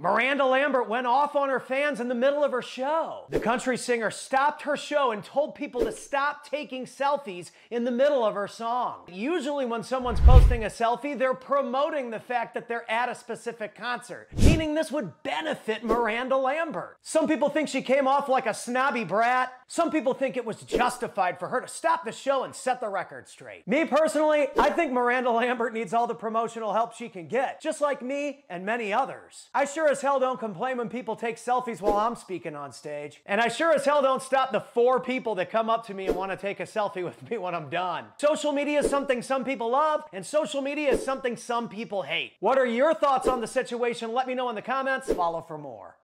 Miranda Lambert went off on her fans in the middle of her show. The country singer stopped her show and told people to stop taking selfies in the middle of her song. Usually, when someone's posting a selfie, they're promoting the fact that they're at a specific concert, meaning this would benefit Miranda Lambert. Some people think she came off like a snobby brat. Some people think it was justified for her to stop the show and set the record straight. Me personally, I think Miranda Lambert needs all the promotional help she can get, just like me and many others. I sure as hell don't complain when people take selfies while I'm speaking on stage. And I sure as hell don't stop the four people that come up to me and want to take a selfie with me when I'm done. Social media is something some people love, and social media is something some people hate. What are your thoughts on the situation? Let me know in the comments. Follow for more.